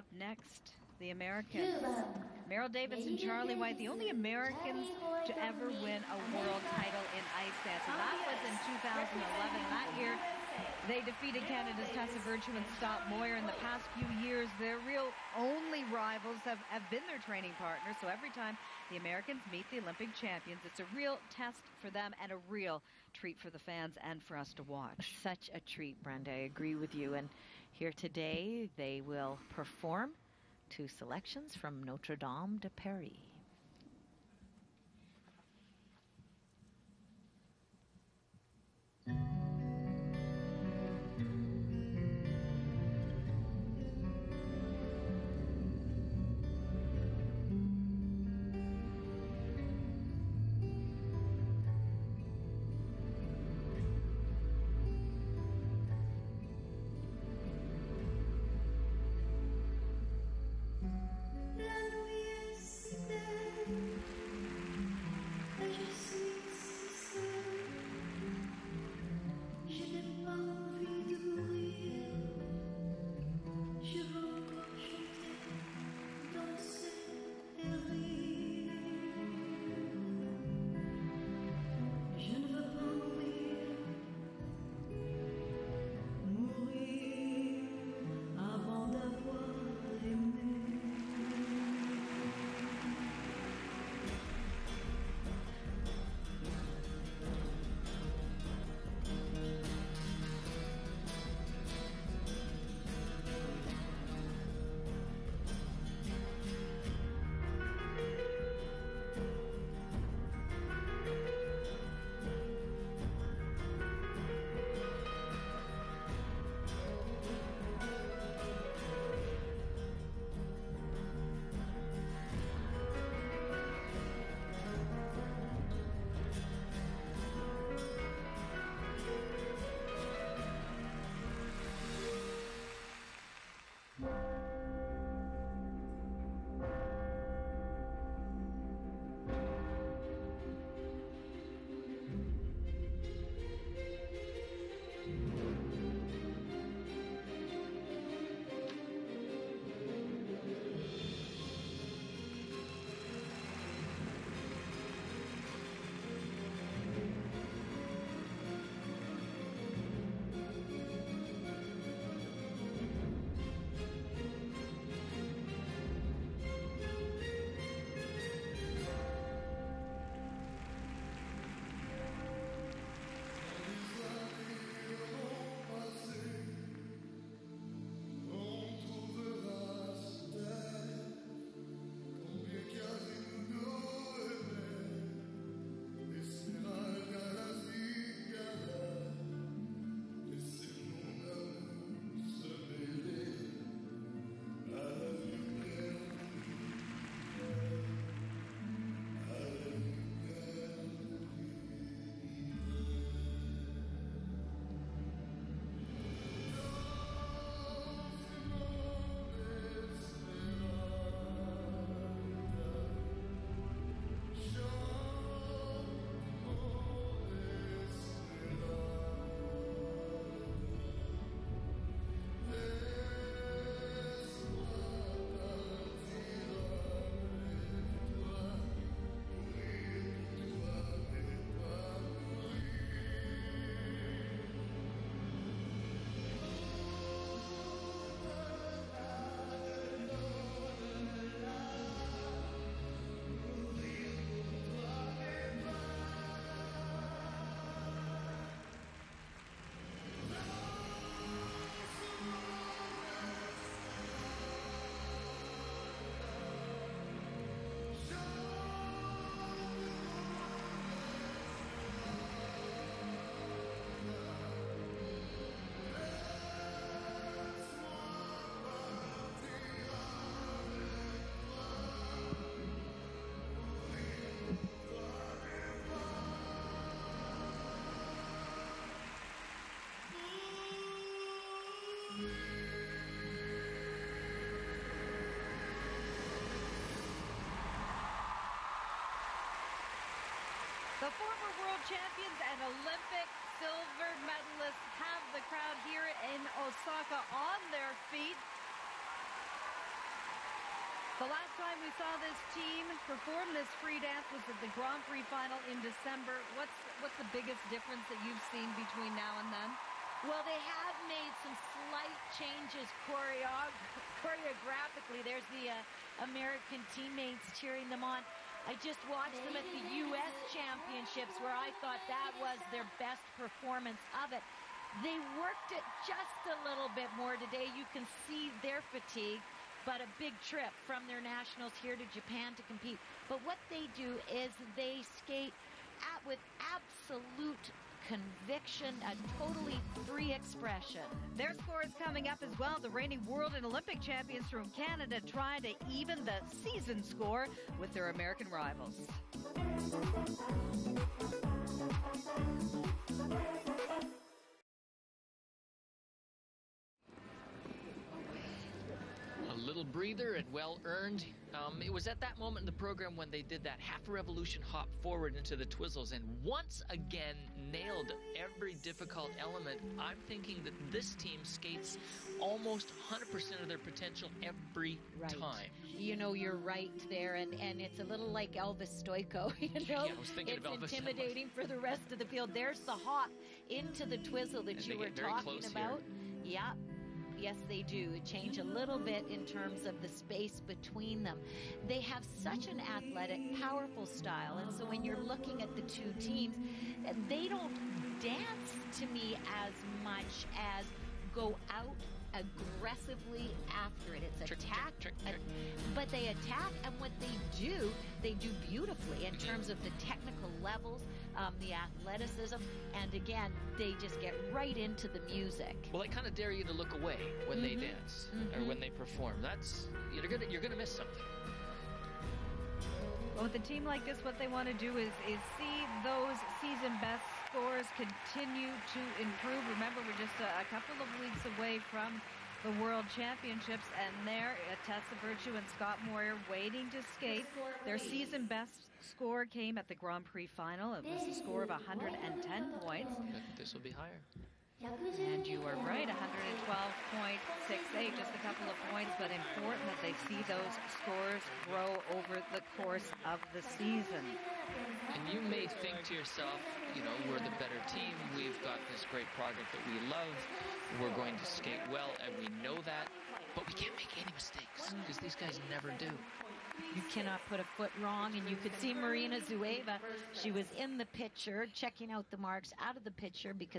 Up next, the Americans. Meryl Davis and Charlie White, the only Americans to ever win a world title in ice dancing. That was in 2011. That year, they defeated Canada's Tessa Virtue and Scott Moir. In the past few years, their real only rivals have, have been their training partners. So every time the Americans meet the Olympic champions, it's a real test for them and a real treat for the fans and for us to watch. Such a treat, Brenda. I agree with you. And here today, they will perform two selections from Notre Dame de Paris. The former world champions and Olympic silver medalists have the crowd here in Osaka on their feet. The last time we saw this team perform this free dance was at the Grand Prix final in December. What's what's the biggest difference that you've seen between now and then? Well, they have made some slight changes choreog- choreographically. There's the uh, American teammates cheering them on. I just watched them at the U.S. Championships where I thought that was their best performance of it. They worked it just a little bit more today. You can see their fatigue, but a big trip from their nationals here to Japan to compete. But what they do is they skate at, with absolute conviction, a totally free expression. Their score is coming up as well. The reigning world and Olympic champions from Canada trying to even the season score with their American rivals. Breather and well earned. Um, it was at that moment in the program when they did that half a revolution hop forward into the Twizzles and once again nailed every difficult element. I'm thinking that this team skates almost 100% of their potential every right. time. You know, you're right there, and, and it's a little like Elvis Stojko. You know, yeah, it's intimidating for the rest of the field. There's the hop into the Twizzle that and you were talking about. Here. Yeah, Yes, they do. Change a little bit in terms of the space between them. They have such an athletic, powerful style. And so when you're looking at the two teams, they don't dance to me as much as go out aggressively after it. It's trick, attack, trick, trick, trick. but they attack, and what they do, they do beautifully in terms of the technical levels, um, the athleticism, and again, they just get right into the music. Well, they kind of dare you to look away when mm-hmm. they dance mm-hmm. or when they perform. That's you're gonna you're gonna miss something. Well, with a team like this, what they want to do is is see those season best scores continue to improve. Remember, we're just a, a couple of weeks away from the World Championships, and there, Tessa Virtue and Scott Moir waiting to skate. Their season best score came at the Grand Prix final. It was a score of 110 points. This will be higher. And you are right, 112.68, just a couple of points, but important that they see those scores grow over the course of the season. And you may think to yourself, you know, we're the better team. We've got this great project that we love. We're going to skate well, and we know that. But we can't make any mistakes because these guys never do. You cannot put a foot wrong, and you could see Marina Zueva. She was in the picture, checking out the marks out of the picture because